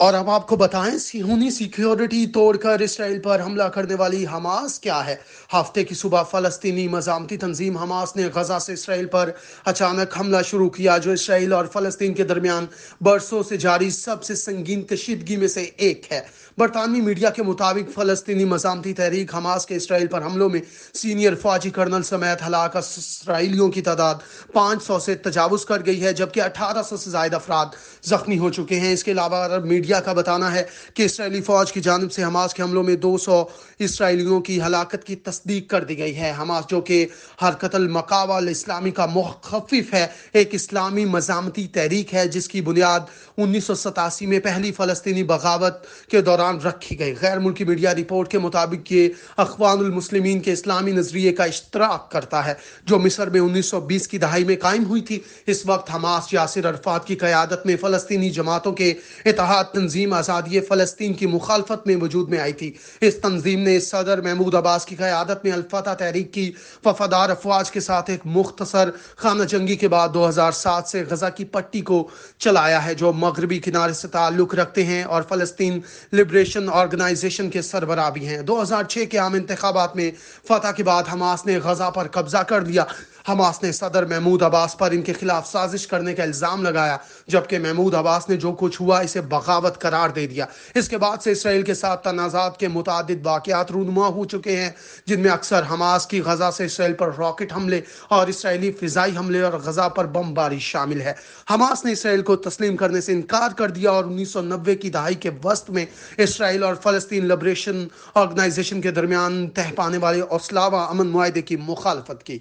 और अब आपको बताएँ, सिहोनी सिक्योरिटी तोड़कर इसराइल पर हमला करने वाली हमास क्या है? हफ़्ते की सुबह फलस्तीनी मजामती तंजीम हमास ने गजा से इसराइल पर अचानक हमला शुरू किया, जो इसराइल और फलस्तीन के दरमियान बरसों से जारी सबसे संगीन कशीदगी में से एक है। बरतानवी मीडिया के मुताबिक फलस्तीनी मजामती तहरीक हमास के इसराइल पर हमलों में सीनियर फौजी कर्नल समेत हलाक इसराइलियों की तादाद पाँच सौ से तजावज़ कर गई है, जबकि अठारह सौ से ज़्यादा अफराद जख्मी हो चुके हैं। इसके अलावा मीडिया मीडिया का बताना है कि इसराइली फौज की जानब से हमास के हमलों में 200 इसराइलियों की हलाकत की तस्दीक कर दी गई है। हमास, जो कि हरकतल मकावल इस्लामी का मुखफिफ है, एक इस्लामी मजामती तहरीक है, जिसकी बुनियाद उन्नीस सौ सतासी में पहली फ़लस्तनी बगावत के दौरान रखी गई। गैर मुल्की मीडिया रिपोर्ट के मुताबिक ये अखवानमसलिमिन के इस्लामी नज़रिए का इश्तराक करता है, जो मिस्र में उन्नीस सौ बीस की दहाई में कायम हुई थी। इस वक्त हमास, यासिर अरफात की क्यादत में फ़लस्तनी जमातों के इतिहाद तंजीम आज़ादी फ़लस्तीन की मुखालफत में वजूद में आई थी। इस तंजीम ने सदर महमूद अब्बास की क़्यादत में अल्फता तहरीक की, वफादार अफवाज के साथ एक मुख्तसर खाना जंगी के बाद दो हज़ार सात से गजा की पट्टी को चलाया है, जो मगरबी किनारे से ताल्लुक रखते हैं और फ़लस्तीन लिब्रेशन ऑर्गेनाइजेशन के सरबरा भी हैं। दो हज़ार छः के आम इंतबात में फतह के बाद हमास ने गजा पर कब्जा कर लिया। हमास ने सदर महमूद अब्बास पर इनके खिलाफ साजिश करने का इल्ज़ाम लगाया, जबकि महमूद अब्बास ने जो कुछ हुआ इसे बगावत करार दे दिया। इसके बाद से इसराइल के साथ तनाज़ात के मुतद वाक़ात रूनुमा हो चुके हैं, जिनमें अक्सर हमास की गजा से इसराइल पर रॉकेट हमले और इसराइली फ़िज़ाई हमले और गजा पर बमबारी शामिल है। हमास ने इसराइल को तस्लीम करने से इनकार कर दिया और उन्नीस सौ नब्बे की दहाई के वस्त में इसराइल और फ़लस्तीन लिब्रेशन ऑर्गेनाइजेशन के दरमियान तह पाने वाले औसलावा अमन माहे की मुखालफत की।